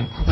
you.